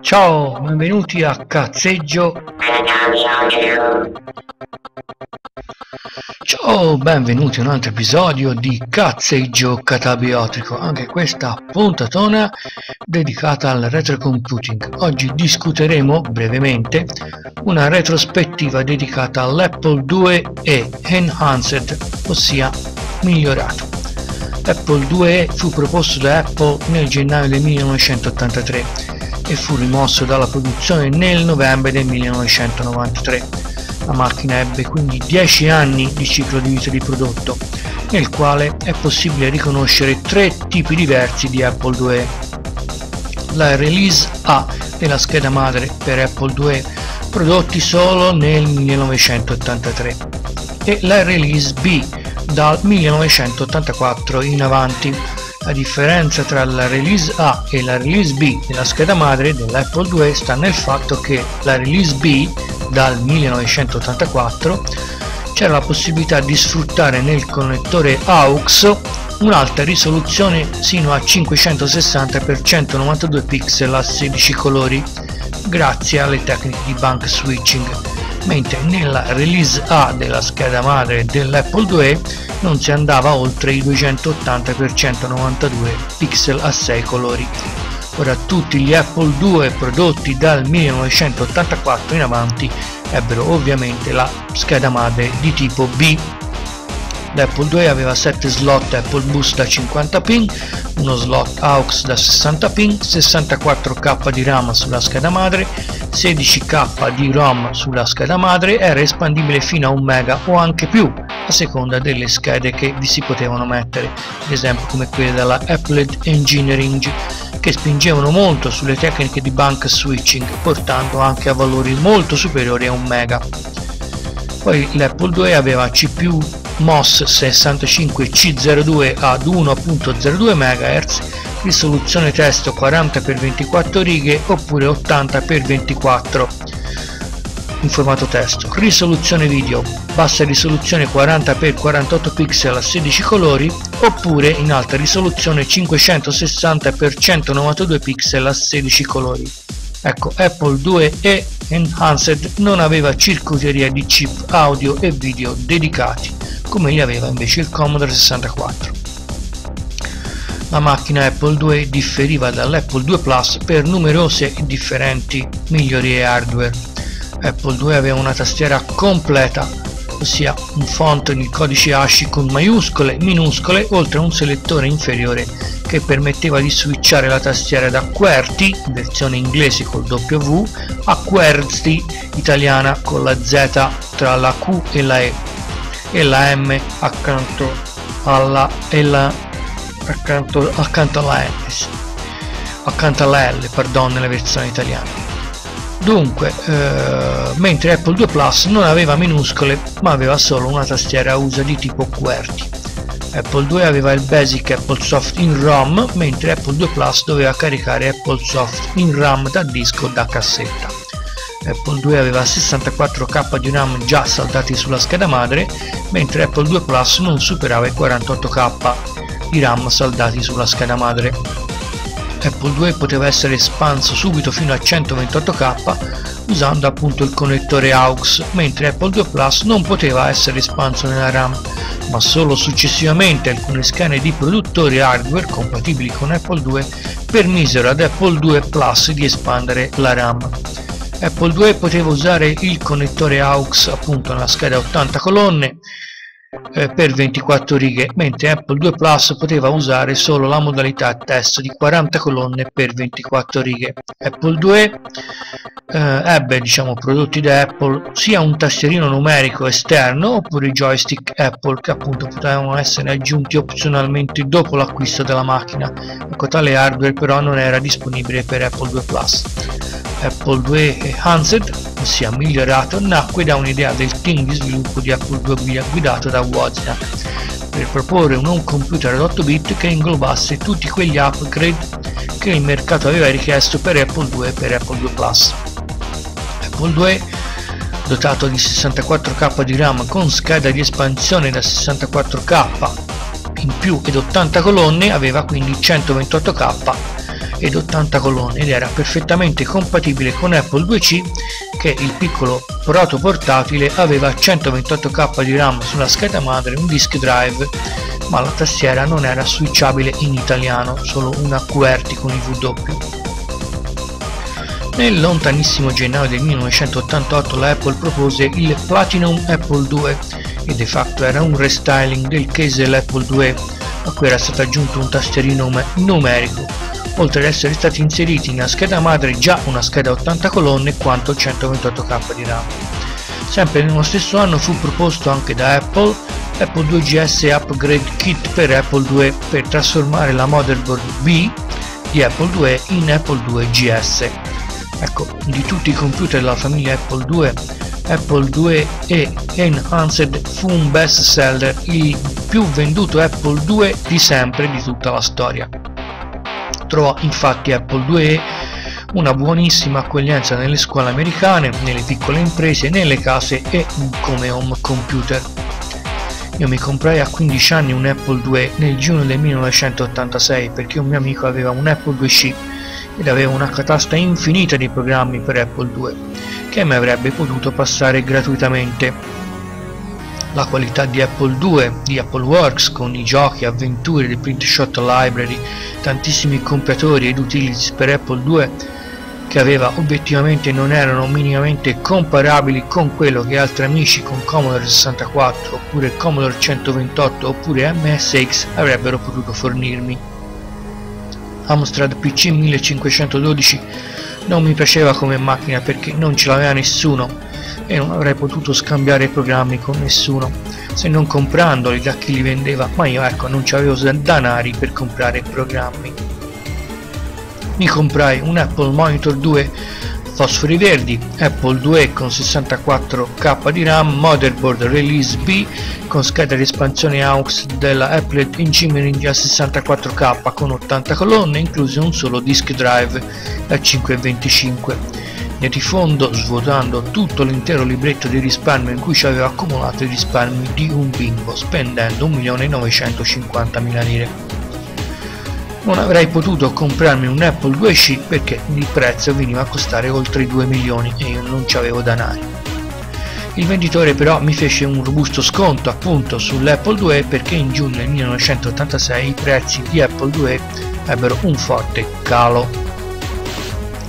Ciao, benvenuti a Cazzeggio. Ciao, benvenuti a un altro episodio di Cazzeggio Catabiotico, anche questa puntatona dedicata al retrocomputing. Oggi discuteremo brevemente una retrospettiva dedicata all'Apple 2E Enhanced, ossia migliorato. Apple 2E fu proposto da Apple nel gennaio del 1983 e fu rimosso dalla produzione nel novembre del 1993. La macchina ebbe quindi 10 anni di ciclo di vita di prodotto, nel quale è possibile riconoscere tre tipi diversi di Apple IIe. La release A della scheda madre per Apple IIe prodotti solo nel 1983 e la release B dal 1984 in avanti la differenza tra la release A e la release B della scheda madre dell'Apple II sta nel fatto che la release B dal 1984 c'era la possibilità di sfruttare nel connettore AUX un'alta risoluzione sino a 560 x 192 pixel a 16 colori grazie alle tecniche di bank switching mentre nella release A della scheda madre dell'Apple II non si andava oltre i 280 x 192 pixel a 6 colori. Ora tutti gli Apple II prodotti dal 1984 in avanti ebbero ovviamente la scheda madre di tipo B L'Apple II aveva 7 slot Apple Boost da 50 pin, uno slot AUX da 60 pin, 64K di RAM sulla scheda madre, 16K di ROM sulla scheda madre, era espandibile fino a 1 MB o anche più a seconda delle schede che vi si potevano mettere, ad esempio come quelle della Apple Engineering che spingevano molto sulle tecniche di bank switching portando anche a valori molto superiori a 1 MB. Poi l'Apple II aveva CPU MOS 65C02 ad 1.02 MHz, risoluzione testo 40x24 righe oppure 80x24 in formato testo, risoluzione video, bassa risoluzione 40x48 pixel a 16 colori oppure in alta risoluzione 560x192 pixel a 16 colori. Ecco, Apple 2 e Enhanced non aveva circuiteria di chip audio e video dedicati come li aveva invece il Commodore 64. La macchina Apple II differiva dall'Apple II Plus per numerose e differenti migliorie hardware. Apple II aveva una tastiera completa, ossia un font di codice ASCII con maiuscole, minuscole, oltre a un selettore inferiore che permetteva di switchare la tastiera da QWERTY, versione inglese col W, a QWERTY italiana con la Z tra la Q e la E e la M accanto alla e la accanto, accanto alla N accanto alla L pardon nella versione italiana. Dunque eh, mentre Apple 2 Plus non aveva minuscole ma aveva solo una tastiera a uso di tipo QWERTY. Apple 2 aveva il basic AppleSoft in ROM mentre Apple 2 Plus doveva caricare AppleSoft in RAM da disco da cassetta Apple II aveva 64K di RAM già saldati sulla scheda madre, mentre Apple II Plus non superava i 48K di RAM saldati sulla scheda madre. Apple II poteva essere espanso subito fino a 128K usando appunto il connettore AUX, mentre Apple II Plus non poteva essere espanso nella RAM, ma solo successivamente alcune schede di produttori hardware compatibili con Apple II permisero ad Apple II Plus di espandere la RAM. Apple II poteva usare il connettore AUX appunto nella scheda 80 colonne eh, per 24 righe mentre Apple II Plus poteva usare solo la modalità testo di 40 colonne per 24 righe. Apple II eh, ebbe diciamo prodotti da Apple sia un tastierino numerico esterno oppure i joystick Apple che appunto potevano essere aggiunti opzionalmente dopo l'acquisto della macchina. Ecco tale hardware però non era disponibile per Apple II Plus Apple II Handset, ossia migliorato, nacque da un'idea del team di sviluppo di Apple II guidato da Wozniak per proporre un home computer ad 8 bit che inglobasse tutti quegli upgrade che il mercato aveva richiesto per Apple II e per Apple II Plus. Apple II dotato di 64K di RAM con scheda di espansione da 64K in più ed 80 colonne aveva quindi 128K ed 80 colonne ed era perfettamente compatibile con Apple 2C che il piccolo proto portatile aveva 128k di RAM sulla scheda madre un disk drive ma la tastiera non era switchabile in italiano, solo una QWERTY con il W. Nel lontanissimo gennaio del 1988 la Apple propose il Platinum Apple II e de facto era un restyling del case dell'Apple II a cui era stato aggiunto un tastierino numerico, oltre ad essere stati inseriti nella scheda madre già una scheda 80 colonne quanto 128k di RAM. Sempre nello stesso anno fu proposto anche da Apple Apple 2 GS Upgrade Kit per Apple 2 per trasformare la motherboard B di Apple 2 in Apple 2 GS. Ecco, di tutti i computer della famiglia Apple 2, Apple 2 e Enhanced fu un best seller, il più venduto Apple 2 di sempre di tutta la storia. Trovò infatti Apple 2 una buonissima accoglienza nelle scuole americane, nelle piccole imprese, nelle case e come home computer. Io mi comprai a 15 anni un Apple 2 nel giugno del 1986 perché un mio amico aveva un Apple 2C ed aveva una catasta infinita di programmi per Apple 2 che mi avrebbe potuto passare gratuitamente. La qualità di Apple 2, di Apple Works con i giochi, avventure, di Print Shot Library, tantissimi compiatori ed utilities per Apple 2 che aveva obiettivamente non erano minimamente comparabili con quello che altri amici con Commodore 64 oppure Commodore 128 oppure MSX avrebbero potuto fornirmi. Amstrad PC 1512 non mi piaceva come macchina perché non ce l'aveva nessuno e non avrei potuto scambiare programmi con nessuno se non comprandoli da chi li vendeva. Ma io ecco non avevo danari per comprare programmi. Mi comprai un Apple Monitor 2 fosfori verdi, Apple 2 con 64k di RAM, motherboard Release B con scheda di espansione AUX della Apple Engineering a 64k con 80 colonne, incluso un solo disk drive da 5,25 nel rifondo svuotando tutto l'intero libretto di risparmio in cui ci aveva accumulato i risparmi di un bimbo spendendo 1.950.000 lire non avrei potuto comprarmi un Apple 2C perché il prezzo veniva a costare oltre i 2 milioni e io non ci avevo danari. Il venditore però mi fece un robusto sconto appunto sull'Apple 2 perché in giugno del 1986 i prezzi di Apple 2 ebbero un forte calo.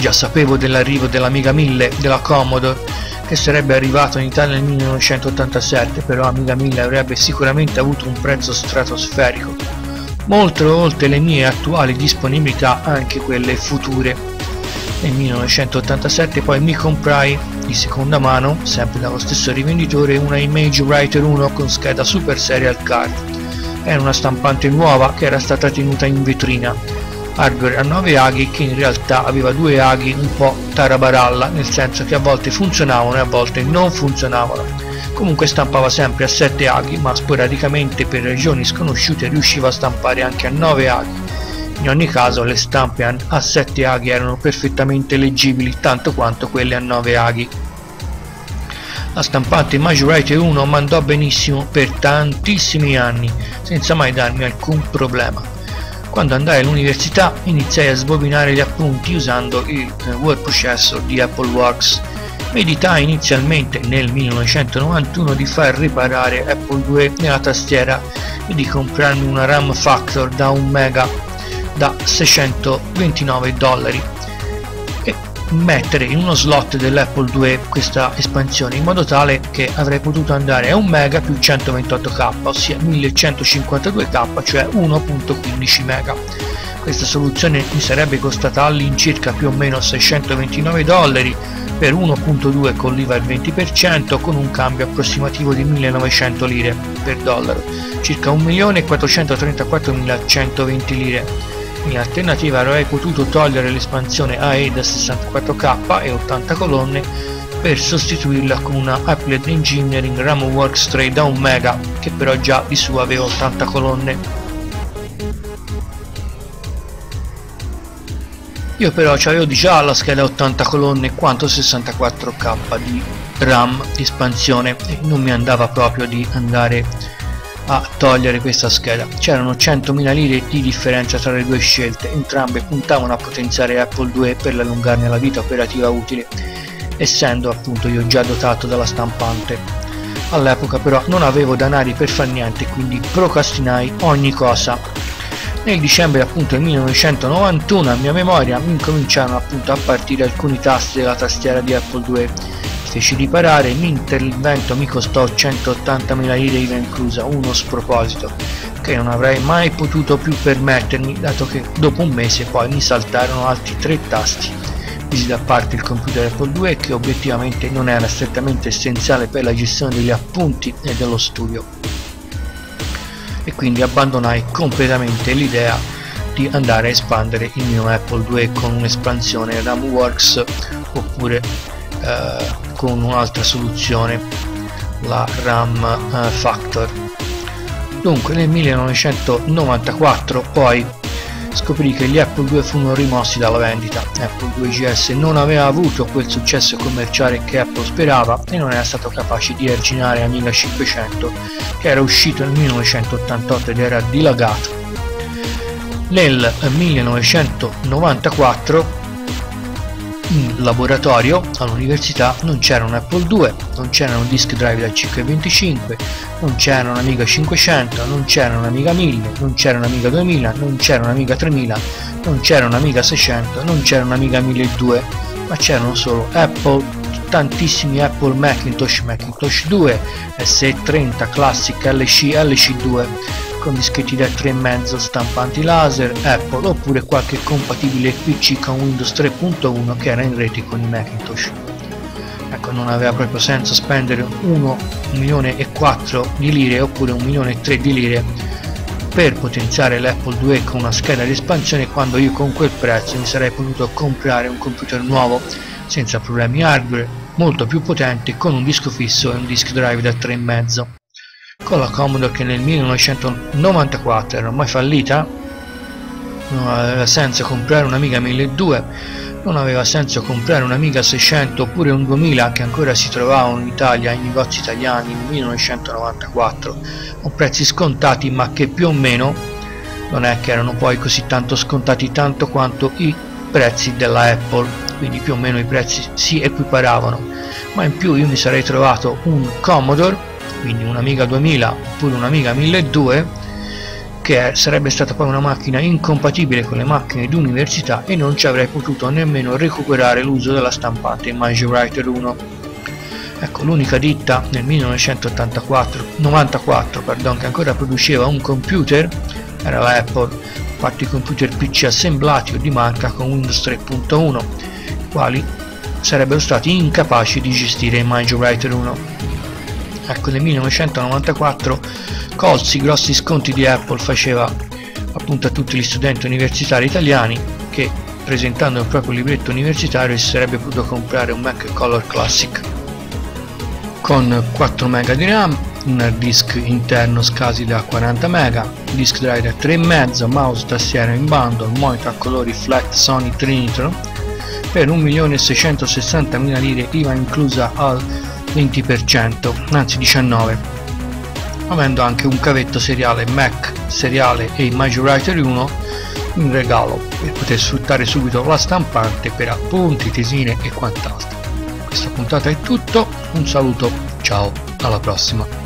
Già sapevo dell'arrivo dell'Amiga 1000 della Commodore che sarebbe arrivato in Italia nel 1987 però Amiga 1000 avrebbe sicuramente avuto un prezzo stratosferico molto oltre le mie attuali disponibilità anche quelle future. Nel 1987 poi mi comprai di seconda mano, sempre dallo stesso rivenditore, una Image Writer 1 con scheda Super Serial Card. Era una stampante nuova che era stata tenuta in vetrina, hardware a 9 aghi che in realtà aveva due aghi un po' tarabaralla, nel senso che a volte funzionavano e a volte non funzionavano Comunque stampava sempre a 7 aghi, ma sporadicamente per ragioni sconosciute riusciva a stampare anche a 9 aghi. In ogni caso le stampe a 7 aghi erano perfettamente leggibili tanto quanto quelle a 9 aghi. La stampante Majorite 1 mandò benissimo per tantissimi anni, senza mai darmi alcun problema. Quando andai all'università iniziai a sbobinare gli appunti usando il word processor di Apple Works. Meditai inizialmente nel 1991 di far riparare Apple II nella tastiera e di comprarmi una RAM Factor da 1 mega da 629 dollari mettere in uno slot dell'Apple II questa espansione in modo tale che avrei potuto andare a 1 mega più 128k ossia 1152k cioè 1.15 mega questa soluzione mi sarebbe costata all'incirca più o meno 629 dollari per 1.2 con l'IVA al 20% con un cambio approssimativo di 1900 lire per dollaro, circa 1.434.120 lire. In alternativa avrei potuto togliere l'espansione AE da 64K e 80 colonne per sostituirla con una Applied Engineering RAM Works Tray da 1 MB che però già di su aveva 80 colonne. Io però avevo già la scheda 80 colonne quanto 64k di RAM di espansione e non mi andava proprio di andare a togliere questa scheda. C'erano 100.000 lire di differenza tra le due scelte, entrambe puntavano a potenziare Apple II per allungarne la vita operativa utile, essendo appunto io già dotato dalla stampante. All'epoca però non avevo danari per far niente, quindi procrastinai ogni cosa. Nel dicembre appunto del 1991 a mia memoria incominciarono appunto a partire alcuni tasti della tastiera di Apple II feci riparare, l'intervento mi costò 180.000 lire IVA inclusa, uno sproposito, che non avrei mai potuto più permettermi dato che dopo un mese poi mi saltarono altri tre tasti. Misi da parte il computer Apple II che obiettivamente non era strettamente essenziale per la gestione degli appunti e dello studio. E quindi abbandonai completamente l'idea di andare a espandere il mio Apple II con un'espansione RAMWorks oppure eh, con un'altra soluzione la RAM eh, Factor. Dunque nel 1994 poi scoprì che gli Apple II furono rimossi dalla vendita. Apple II GS non aveva avuto quel successo commerciale che Apple sperava e non era stato capace di arginare Amiga 500 che era uscito nel 1988 ed era dilagato. Nel 1994 in laboratorio all'università non c'era un Apple II, non c'era un disk drive da 525, non c'era un'Amiga 500, non c'era un'Amiga 1000, non c'era un'Amiga 2000, non c'era un'Amiga 3000, non c'era un'Amiga 600, non c'era un'Amiga 1200, ma c'erano solo Apple, tantissimi Apple Macintosh, Macintosh 2, SE30, Classic, LC, LC2 con dischetti da 3,5 stampanti laser, Apple oppure qualche compatibile PC con Windows 3.1 che era in rete con i Macintosh. Ecco, non aveva proprio senso spendere 1 milione e 4 di lire oppure 1 milione e 3 di lire per potenziare l'Apple II con una scheda di espansione quando io con quel prezzo mi sarei potuto comprare un computer nuovo senza problemi hardware molto più potente con un disco fisso e un disk drive da 3,5 con la Commodore che nel 1994 era ormai fallita? Non aveva senso comprare un'Amiga 1200 non aveva senso comprare un'Amiga 600 oppure un 2000 che ancora si trovavano in Italia in negozi italiani nel 1994 con prezzi scontati ma che più o meno non è che erano poi così tanto scontati tanto quanto i prezzi della Apple. Quindi più o meno i prezzi si equiparavano. Ma in più io mi sarei trovato un Commodore quindi un'Amiga 2000 oppure un'Amiga 1200 che sarebbe stata poi una macchina incompatibile con le macchine di università e non ci avrei potuto nemmeno recuperare l'uso della stampante MagicWriter 1 ecco l'unica ditta nel 1994 94 pardon, che ancora produceva un computer era la Apple infatti i computer PC assemblati o di marca con Windows 3.1 quali sarebbero stati incapaci di gestire MagicWriter 1 ecco nel 1994 colsi i grossi sconti di Apple faceva appunto a tutti gli studenti universitari italiani che presentando il proprio libretto universitario si sarebbe potuto comprare un Mac Color Classic con 4 MB di RAM, un hard disk interno scasi da 40 MB, disk drive da 3,5, mouse tastiera in bundle, monitor a colori flat Sony Trinitron per 1.660.000 lire IVA inclusa al 20%, anzi 19%, avendo anche un cavetto seriale Mac seriale e MagicWriter 1 in regalo per poter sfruttare subito la stampante per appunti, tesine e quant'altro. Questa puntata è tutto, un saluto, ciao, alla prossima!